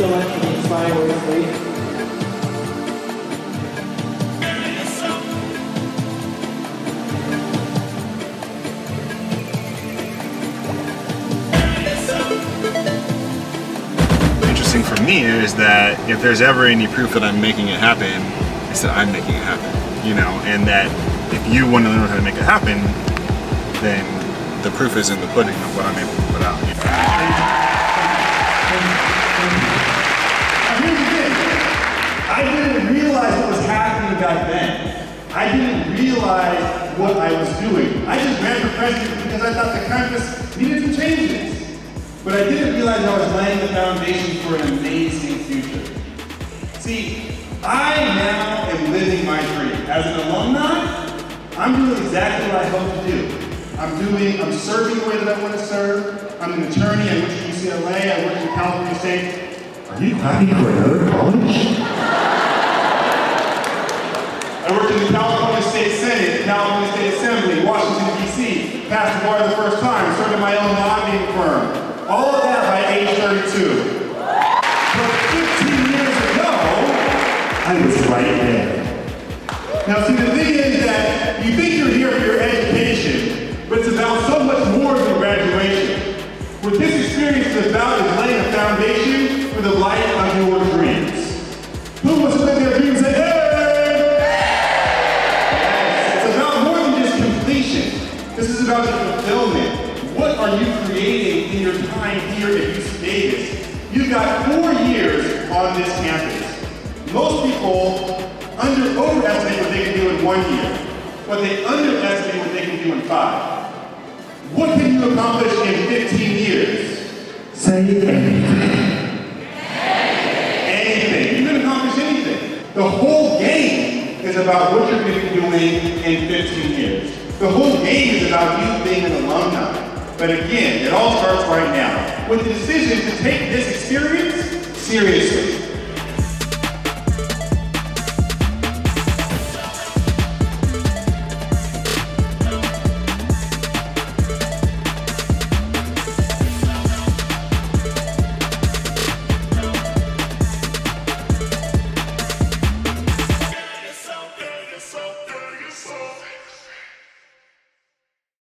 so much for the inspiring Lee. interesting for me is that if there's ever any proof that I'm making it happen, it's that I'm making it happen. You know, and that if you want to learn how to make it happen, then the proof is in the pudding of what I'm able to put out. Didn't realize what was happening back then. I didn't realize what I was doing. I just ran for president because I thought the campus needed some changes. But I didn't realize I was laying the foundation for an amazing future. See, I now am living my dream. As an alumni, I'm doing exactly what I hope to do. I'm doing, I'm serving the way that I want to serve. I'm an attorney. I went to UCLA. I worked in California State. Are you happy for another college? I worked in the California State Senate, California State Assembly, Washington, Passed the bar the first time, started my own lobbying firm, all of that by age 32. But 15 years ago, I was right there. Now see, the thing is that you think you're here for your education, but it's about so much more than graduation. What this experience is about is This is about the fulfillment. What are you creating in your time here at UC Davis? You've got four years on this campus. Most people under overestimate what they can do in one year, but they underestimate what they can do in five. What can you accomplish in 15 years? Say anything. Anything. You can accomplish anything. The whole game is about what you're going to be doing in 15 years. The whole game is about you being an alumni. But again, it all starts right now with the decision to take this experience seriously.